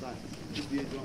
在直接装。